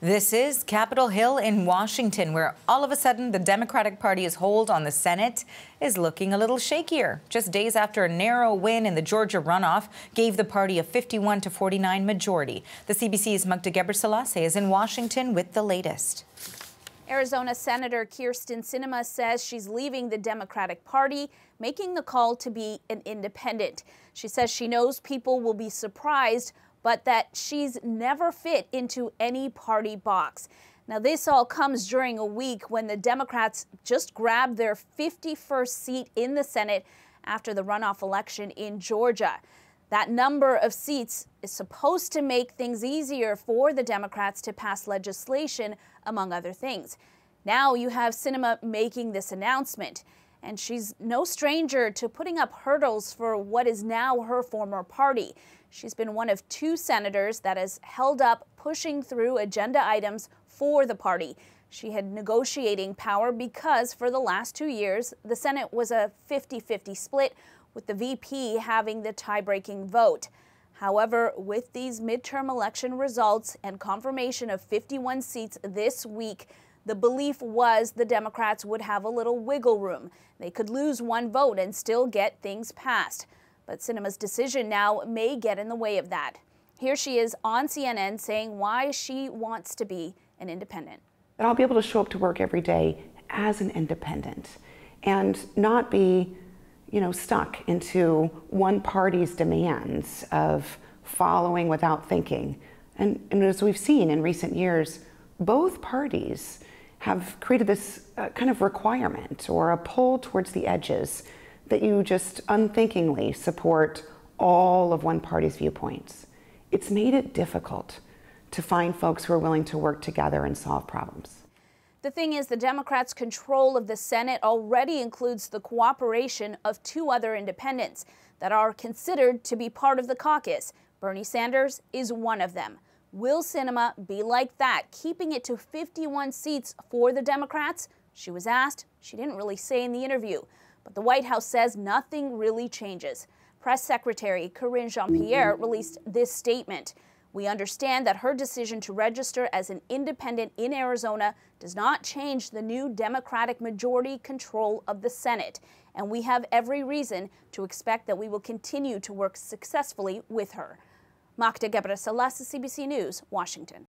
This is Capitol Hill in Washington, where all of a sudden the Democratic Party's hold on the Senate is looking a little shakier. Just days after a narrow win in the Georgia runoff gave the party a 51 to 49 majority. The CBC's Magda Gebrselassie is in Washington with the latest. Arizona Senator Kyrsten Sinema says she's leaving the Democratic Party, making the call to be an independent. She says she knows people will be surprised but that she's never fit into any party box. Now, this all comes during a week when the Democrats just grabbed their 51st seat in the Senate after the runoff election in Georgia. That number of seats is supposed to make things easier for the Democrats to pass legislation, among other things. Now you have Sinema making this announcement, and she's no stranger to putting up hurdles for what is now her former party. She's been one of two senators that has held up pushing through agenda items for the party. She had negotiating power because for the last two years, the Senate was a 50 50 split, with the VP having the tie breaking vote. However, with these midterm election results and confirmation of 51 seats this week, the belief was the Democrats would have a little wiggle room. They could lose one vote and still get things passed. But Sinema's decision now may get in the way of that. Here she is on CNN saying why she wants to be an independent. That I'll be able to show up to work every day as an independent and not be, you know, stuck into one party's demands of following without thinking. And, and as we've seen in recent years, both parties have created this uh, kind of requirement or a pull towards the edges that you just unthinkingly support all of one party's viewpoints. It's made it difficult to find folks who are willing to work together and solve problems. The thing is, the Democrats' control of the Senate already includes the cooperation of two other independents that are considered to be part of the caucus. Bernie Sanders is one of them. Will Sinema be like that, keeping it to 51 seats for the Democrats? She was asked. She didn't really say in the interview. But the White House says nothing really changes. Press Secretary Karine Jean-Pierre released this statement. We understand that her decision to register as an independent in Arizona does not change the new Democratic majority control of the Senate, and we have every reason to expect that we will continue to work successfully with her. Magda Gebrselassie, CBC News, Washington.